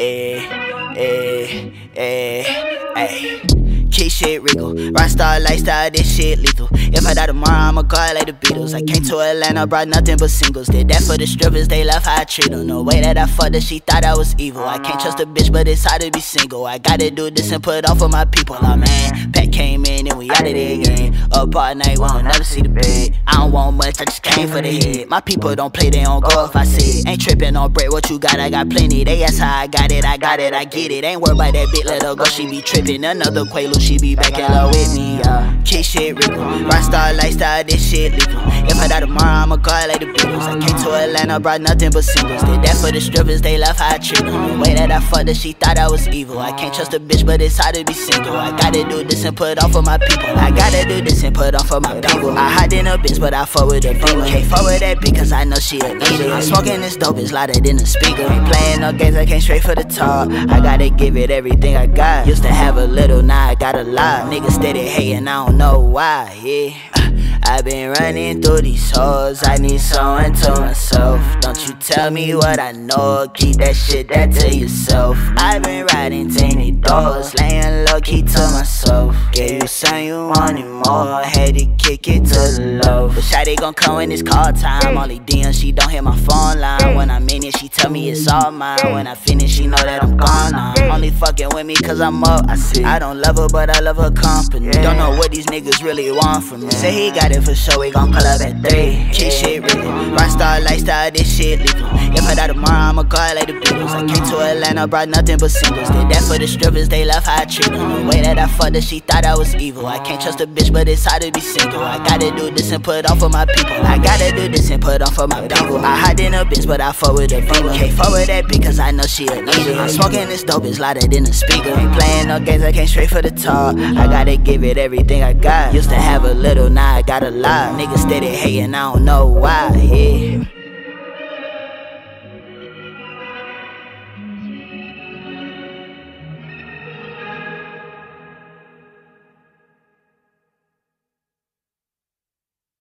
Eh, eh, eh, eh. Kick shit wriggle. Rockstar lifestyle, this shit lethal. If I die tomorrow, I'ma call like the Beatles. I came to Atlanta, brought nothing but singles. Did that for the strippers, they love how I treat them. No way that I fucked her, she thought I was evil. I can't trust a bitch, but it's hard to be single. I gotta do this and put it on for my people. Oh man, Pat came in and we out of again. Up all night, won't never see the bed. I don't want much, I just came for the head. My people don't play, they don't go if I see it. Ain't tripping on break, what you got, I got plenty. They ask how I got it, I got it, I get it. Ain't worried about that bitch, let her go, she be tripping. Another Quaalude, she be back in love with me, yeah. Kick shit wriggle. Rockstar lifestyle, this shit legal. If I die tomorrow, I'ma call like the Beatles. I came to Atlanta, brought nothing but singles. Did that for the strippers, they love how I treat them. The way that I fucked her, she thought I was evil. I can't trust a bitch, but it's hard to be single. I gotta do this and put on for my people. I gotta do this and put on for my people. I hide in a bitch, but I fuck with a beamer. Can't fuck with that bitch, cause I know she a leader. I'm smoking this dope, it's louder than a speaker. Ain't playing no games, I came straight for the top. I gotta give it everything I got. Used to have a little, now I got a lot. Niggas steady hating, I don't know why, yeah. Uh, I've been running through these hoes, I need someone to myself. Don't you tell me what I know, keep that shit that to yourself. I've been riding teeny doors, laying low key to myself. Gave you something you want wanted more, I had to kick it to the low. But Shawty gon' come when it's call time, only DM, she don't hit my phone line. When I'm in it, she tell me it's all mine. When I finish, she know that I'm gone now. Only fucking with me cause I'm up, I see. I don't love her, but I love her company. Don't know what these niggas really want from me. Say he got it for sure, we gon' pull up at three. Kick shit written. Rockstar lifestyle, this shit legal. If I die tomorrow, I'ma call like the Beatles. I came to Atlanta, brought nothing but singles. Did that for the strippers, they love how I treat them. The way that I fucked her, she thought I was evil. I can't trust a bitch, but it's hard to be single. I gotta do this and put on for my people. I gotta do this and put on for my people. I hide in a bitch, but I fuck with a beamer. Can't fuck with that bitch, cause I know she a leader. I'm smoking this dope, it's louder than a speaker. Ain't playing no games, I came straight for the top. I gotta give it everything I got. Used to have a little, now I got a lot. Niggas steady hating, I don't know why, yeah.